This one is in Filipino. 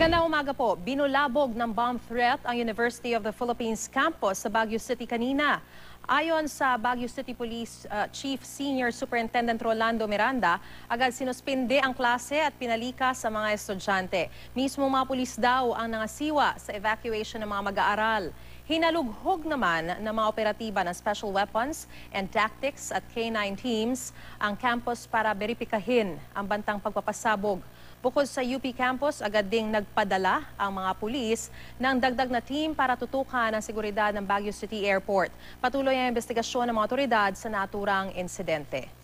Magandang umaga po. Binulabog ng bomb threat ang University of the Philippines campus sa Baguio City kanina. Ayon sa Baguio City Police uh, Chief Senior Superintendent Rolando Miranda, agad sinuspinde ang klase at pinalika sa mga estudyante. Mismo mga pulis daw ang nangasiwa sa evacuation ng mga mag-aaral. Hinalughog naman ng mga operatiba ng Special Weapons and Tactics at K-9 teams ang campus para beripikahin ang bantang pagpapasabog. Bukod sa UP campus, agad ding nagpadala ang mga pulis ng dagdag na team para tutukan ang seguridad ng Baguio City Airport. Patuloy ang investigasyon ng mga otoridad sa naturang insidente.